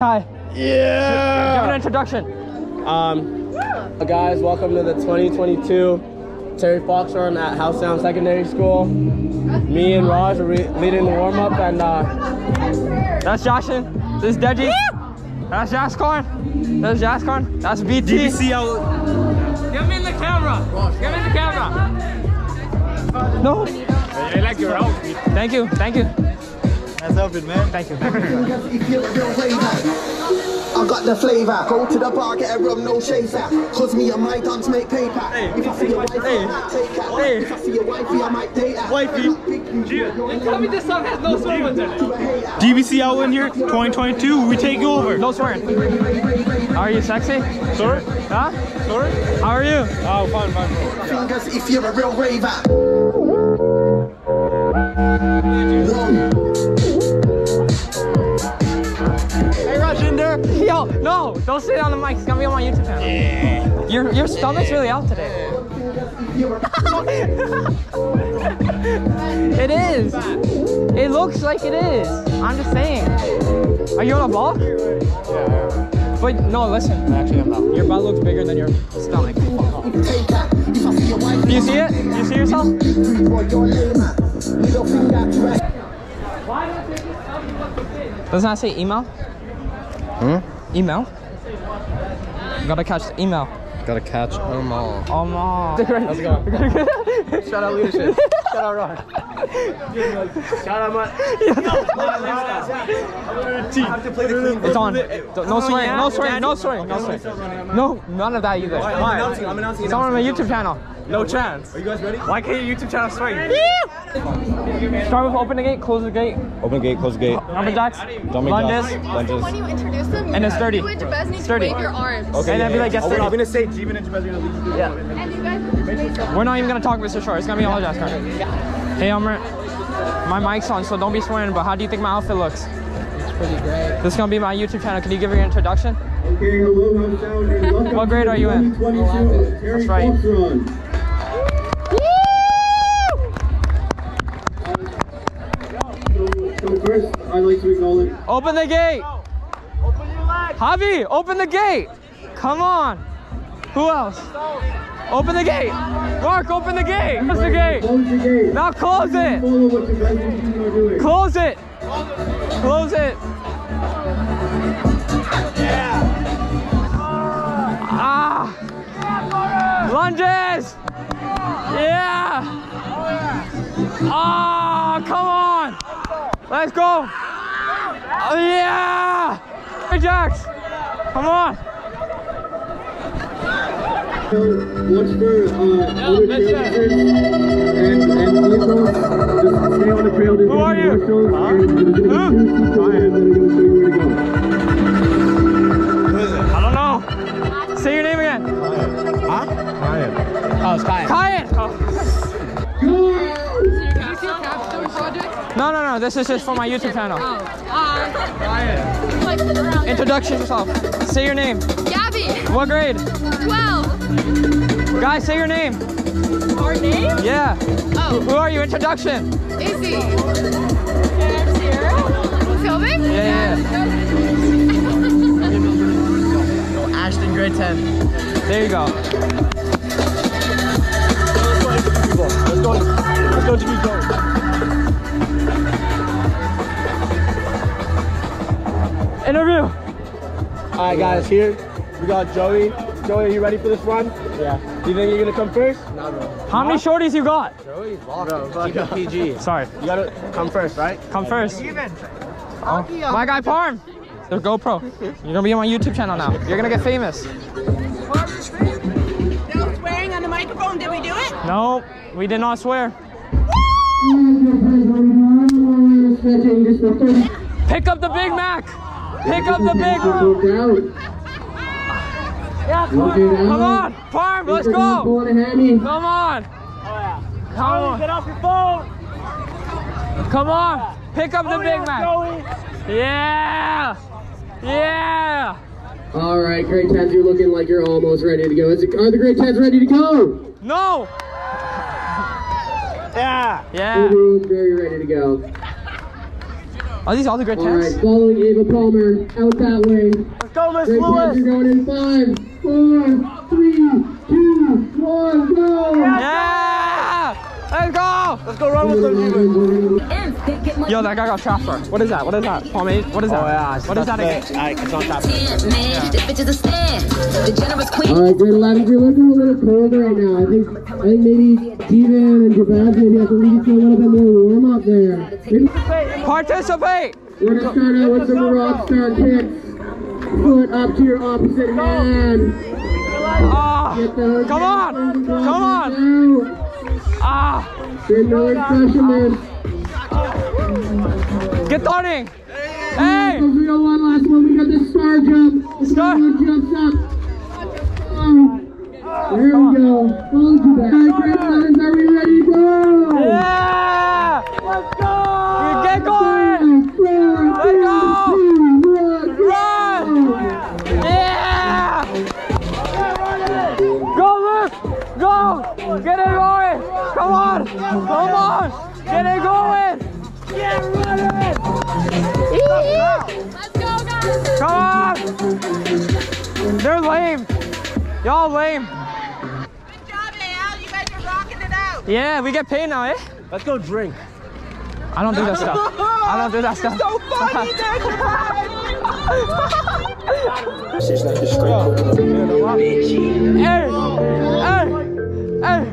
Hi. Yeah. Give an introduction. Um, guys, welcome to the 2022 Terry Fox Run at Howe Sound Secondary School. Me and Raj are re- leading the warm up, and uh, That's Joshin. This is Deji. That's Jascorn. That's Jascorn. That's BT. DBC out. Give me the camera. Give me the camera. No. I like your outfit. Thank you. Thank you. That's outfit, man. Thank you. I got the flavor. Go to the bar, get a rum, no chaser. Cause me and my dons make paper. If I see your wifey, I might take her. Hey. If I see your wifey, I might date her. Wifey. Tell me this song has no swears in it. DBC out in here, 2022. We take over. No swearing. Are you sexy? Sorry. Huh? Sorry. How are you? Oh, fine, fine. Fingers if you're a real raver. Don't sit on the mic. It's gonna be on my YouTube channel. Yeah. Your your stomach's really out today. it is. It looks like it is. I'm just saying. Are you on a ball? Yeah. But no, listen. Actually, I'm not. Your butt looks bigger than your stomach. Take her. If I see your wifey, Do you see it? Do you see yourself? boy, you're lamer. Middle finger to her. Does not that say email? Hmm? Email? Gotta catch the email. Gotta catch them all. Oh no. How's it going? Shout out leadership. Shout out Ron. Shout out my. Team. It's on. No swearing, no swearing, no swearing, no swearing. No, none of that either. I'm announcing. I'm announcing. It's on my YouTube channel. No chance. Are you guys ready? Why can't your YouTube channel swear? Start with open the gate, close the gate. Open the gate, close the gate. Number jacks, Dummy lunges, jacks, When lunges. you introduce them, And you it's 30. You best need to 30. wave your arms. Okay. and then be like, yes, Oh, wait, I'm gonna say Jivan and Jabez are gonna lead you. Yeah. And you guys just wave We're not even gonna talk Mr. Short. It's gonna be all jazz card. Hey, Elmer. My mic's on, so don't be swearing, but how do you think my outfit looks? It's pretty great. This is gonna be my YouTube channel. Can you give me your introduction? Okay, hello, Howe Sound, and welcome What grade are you in? 2022 That's right. Fox Run. So, so first, I'd like to acknowledge Open the gate. Javi, open the gate. Come on. Who else? Open the gate. Mark, open the gate. Close the gate. Now close it. Close it. Close it. Yeah. Ah. Lunges. Yeah. Ah, come on. Let's go. Oh, yeah. Hey, Jax. Come on. Watch for uh, other that's trail it. users and, and vehicles. Just stay on the trail. There's Who are you? marshals, and there's gonna be two teachers that are gonna show you where to go. I don't know. Say your name again. Huh? Kyan. Oh, it's Kyan. Kyan. Your No, no, no. This is just for my YouTube channel. Oh. Uh, like Introduction yourself. Say your name. Gabby. What grade? 12. Guys, say your name. Our name? Yeah. Oh, Who are you? Introduction. Izzy. And Sierra. Filming? Yeah, yeah, Ashton, grade 10. There you go. Let's go. Let's go to you, Joey. Interview. All right, guys. Here we got Joey. Joey, are you ready for this one? Yeah. Do you think you're gonna come first? How many shorties you got? Keep it PG. Sorry. You gotta come first, right? Come first. Oh, my guy Parm. The GoPro. You're gonna be on my YouTube channel now. You're gonna get famous. No swearing on the microphone. Did we do it? No, we did not swear. Pick up the Big Mac. Pick up the Big one. Look out. Look it Come on, Parm, let's go. pull a hammy. Come on. Oh, come on. Get off your phone. Come on. Pick up the oh, Big Mac. Yeah. Yeah. All right, great Teds, you're looking like you're almost ready to go. Is it, are the great Teds ready to go? No. Yeah. Yeah. Everyone's very ready to go. Are these all the great All right, tents? following Ava Palmer out that way. Let's go, Miss Great Teds are going in five, four, three, two, one, go! Yeah! Let's go! Let's go run with them, Steven. Yo, that guy got trapped for. What is that? What is that? Pomade? What is that? Oh, yeah. What is that again? Alright, it's on top. man. This bitch is a stand. The generous queen. All right, grade 11, you're looking a little cold right now. I think I think maybe Steven and Jabaz maybe have to leave you a little bit more warm up there. Maybe Participate! we're gonna start out with some rock star kicks. Foot up to your opposite hand. Ah! Come on! Come on! Ah! Good nose pressure, man. Get starting! Hey! We got one last one. We got the star jump. The Star. jumps up. Oh. There we go. Hold you back. They're lame. Y'all lame. Good job, Al. You guys are rocking it out. Yeah, we get paid now, eh? Let's go drink. I don't do that stuff. I don't do that stuff. So funny, Hey! Hey! Hey!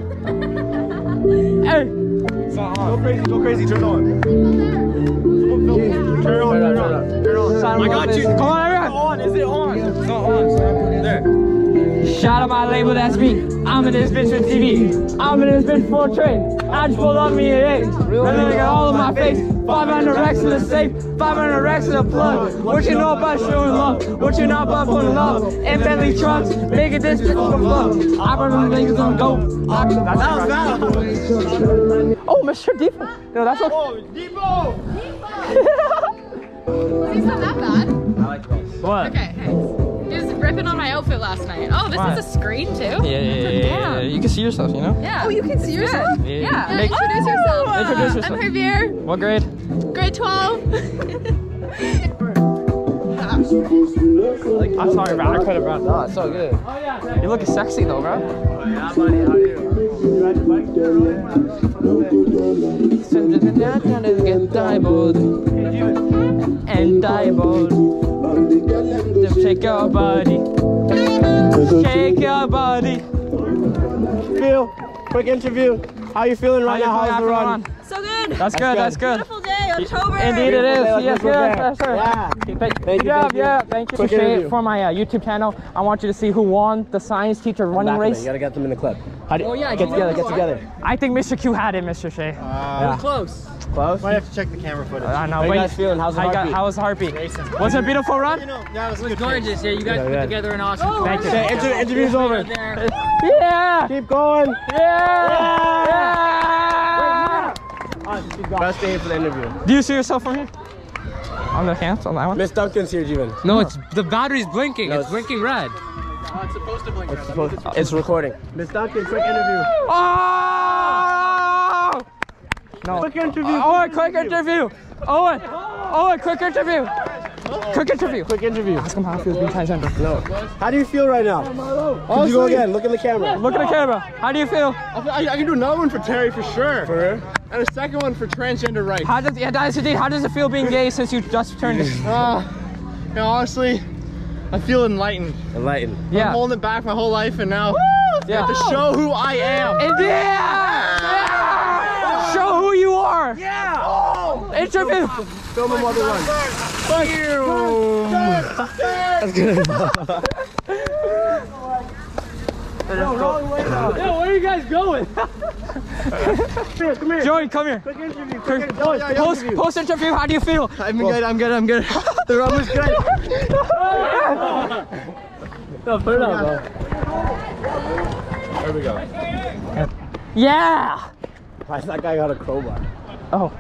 Hey! Go crazy, go crazy, turn on. Turn on, turn on, turn on. I got you. Come on, not on, so I put it there. Shout out my label, that's me. I'm in this bitch with TV. I'm in this bitch for a train. I just pulled up me at eight. And then I got all in my face. 500 racks in the safe. 500 racks in the plug. What you know about showing love? What you know about putting love? In Bentley trucks, making this bitch for fuck. I run them niggas on go. That was Oh, Mr. Depot. No, that's okay. It's not that bad. I like this. What? Okay, thanks. He was ripping on my outfit last night. Oh, this Why? is a screen too? Yeah, yeah, yeah, yeah, yeah. You can see yourself, you know? Yeah. Oh, you can see yourself? Yeah. Yeah. Make- Introduce yourself. Introduce yourself. I'm Javier, What grade? grade 12. I'm sorry, bro. I could have, bro. No, it's so good. You looking sexy though, bro. Yeah, buddy, how are you? You ride your And diamond. Shake your body. Shake your body. Phil, quick interview. How you feeling right you now? How's the after run? So good. That's good, that's good. Beautiful day, October. Indeed it is. Beautiful day, Yes, let's yes, yes, sir. Yeah. Thank, Thank good you, job, thank you. yeah. Thank you Quick for for my uh, YouTube channel. I want you to see who won the science teacher running Back of it, race. You gotta get them in the clip. How do you, Oh, yeah, get together, get together. I think Mr. Q had it, Mr. Shea. Yeah. Close. Close? Might have to check the camera footage. Uh, I know. How you wait. guys feeling? How's the How you got- heartbeat? How was the heartbeat? Was it a beautiful run? Yeah, it was gorgeous. Yeah, you guys Yeah, put yeah. together an awesome. Oh, Thank you. Okay, inter- interview's over. Yeah. Keep going. Yeah. Yeah. Best day for the interview. Do you see yourself from here? On the camp, on that one? Miss Duncan's here, Jivan. No, it's the battery's blinking. No, it's it's- blinking red. Oh, it's recording. Miss Duncan, quick interview. Oh! No. Quick interview. Owen, quick interview. Owen. Owen, quick interview. Quick interview. Quick interview. Ask him how it feels being transgender. No. How do you feel right now? Could you go again? Look in the camera. Look at the camera. How do you feel? I, I can do another one for Terry for sure. For her? And a second one for transgender rights. How does yeah, that's the. How does it feel being gay since you just turned it? Uh, you know, honestly, I feel enlightened. Enlightened. Yeah. I'm holding it back my whole life, and now Yeah. I have to show who I am. And yeah! yeah! Show who you are. Yeah. Interview. Film him while they run. Fuck you. That's good. Yo, where are you guys going? Come here, come here. Joey, come here. Quick interview. Quick, Quick interview. yeah, yeah. Post, post interview. How do you feel? I'm good. I'm good. I'm good. The run was good. No, put it up, bro. There we go. Yeah. Why that guy got a crowbar? Oh.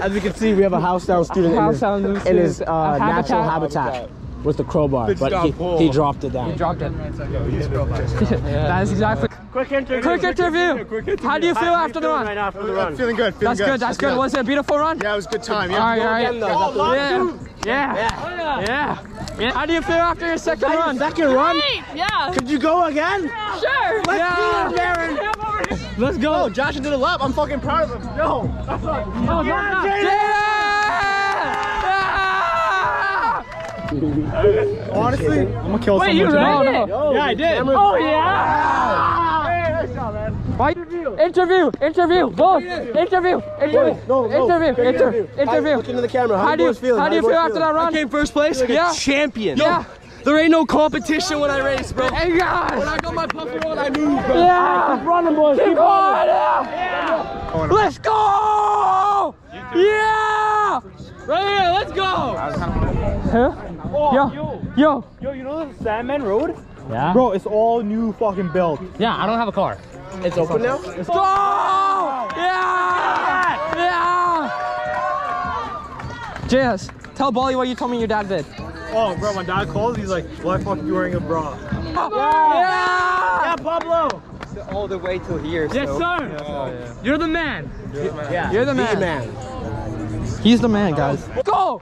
As you can see, we have a house down student in House his, in his uh, A natural habitat. habitat. with the crowbar, but he, he dropped it down. He dropped it. that is exactly. Quick interview. Quick interview. How do you feel after the run? Right after the run. Feeling good. Feeling That's good. That's good. Was it a beautiful run? Yeah, it was a good time. Yeah. right, all again, though. Is right. Yeah. Yeah. Yeah. Yeah. How do you feel after your second run? Second run? Great, yeah. Could you go again? Sure. Let's Yeah. Let's go. Oh, Josh did a lap. I'm fucking proud of him. No. Yeah. Honestly, I'm gonna kill Wait, someone you today. ran? Yo, Yeah, I did. Oh yeah! Why interview? Interview, both. Interview, interview, No, no. interview, Quick inter, Hi, interview. Look into the camera. How, How do you boys feeling? how do you boys feel after that run? I came first place like Yeah. a champion. Yeah. There ain't no competition when I race, bro. Hey guys! When I got my puffer on, I knew, bro. Yeah! Keep running, boys. Keep Keep going! running. Yeah! Let's go! Yeah! Right here, let's go! Huh? Oh, yo, yo, Yo, you know the Sandman Road? Yeah? Bro, it's all new fucking built. Yeah, I don't have a car. It's open now? let's go! Yeah! Yeah! Jazz, tell Bolly what you told me your dad did. Oh, bro, my dad called. He's like, why the fuck are you wearing a bra? Yeah! Pablo. All the way to here. Yes, sir! You're the man! Yeah. You're the man. man. He's the man, guys. Go!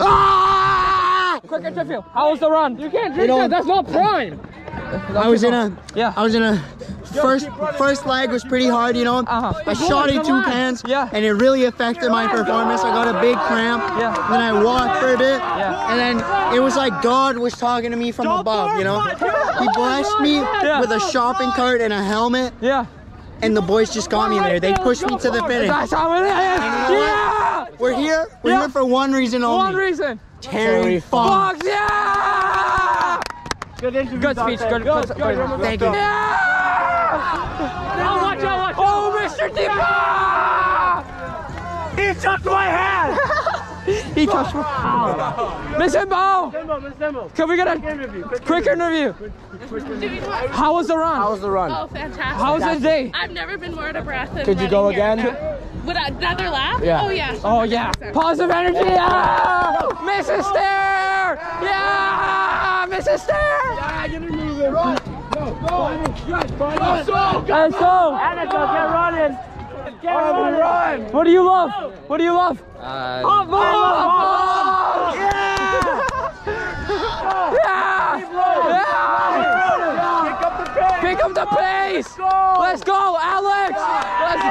Ah! Quick interview. How was the run? You can't drink that. That's not prime. I was in a Yeah. I was in a first first leg was pretty hard, you know. Uh-huh. I shot in two cans, Yeah. and it really affected my performance. I got a big cramp. Yeah. Then I walked for a bit, Yeah. And then it was like God was talking to me from above, you know. He blessed me Yeah. with a shopping cart and a helmet, Yeah. and the boys just got me there. They pushed me to the finish. That's how it is. Yeah. We're here. We're Yeah. here for one reason only. One reason. Terry Fox. Fox. Yeah. Good interview. Good speech. Good. good, good. Thank you. Yeah. Oh, watch out! Watch out! Oh, Mr. Deepa! He took my hand. He touched my. Ow. Miss Imbo. Can we get a quick interview? How was the run? How was the run? Oh, fantastic. How was the day? I've never been more out of breath than Could you go again? Would I, another lap? Yeah. Oh, yeah. Oh yeah. Positive energy. Yeah. Mrs. Stair. Yeah. Mrs. Stair. Yeah, get her moving. Run! Go, go! Let's go. Annika, get running. Get running. What do you love? What do you love? Uh, Hot balls! Yeah! Yeah! Pick up the pace! Let's go, Alex! Let's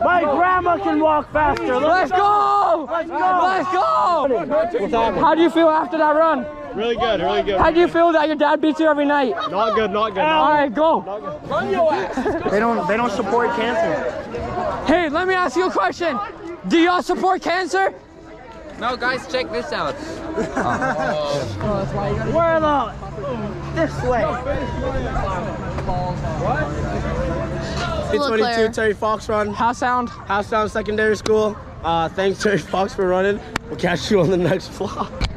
My grandma can walk faster. Let's go! Let's go! Let's go! How do you feel after that run? Really good, really good. How do you feel that your dad beats you every night? Not good, not good. All right, go. They don't they don't support cancer. Hey, let me ask you a question. Do y'all support cancer? no, guys, check this out. Where the? This way. Hello, 22 Terry Fox run. How sound? Howe Sound Secondary School. Uh, thanks Terry Fox for running. We'll catch you on the next vlog.